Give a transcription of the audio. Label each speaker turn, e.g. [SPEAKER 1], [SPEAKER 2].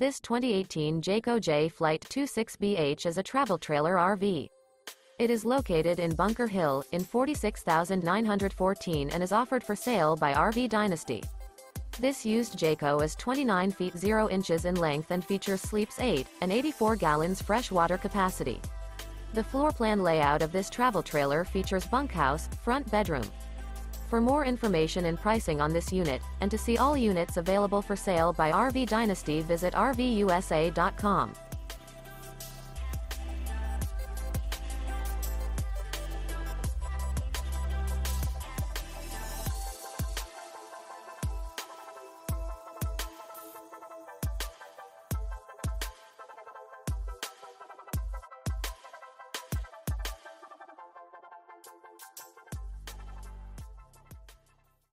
[SPEAKER 1] This 2018 Jayco Jay Flight 26BH is a travel trailer RV. It is located in Bunker Hill, in 46,914 and is offered for sale by RV Dynasty. This used Jayco is 29 feet 0 inches in length and features sleeps 8, and 84 gallons fresh water capacity. The floor plan layout of this travel trailer features bunkhouse, front bedroom. For more information and pricing on this unit, and to see all units available for sale by RV Dynasty visit RVUSA.com.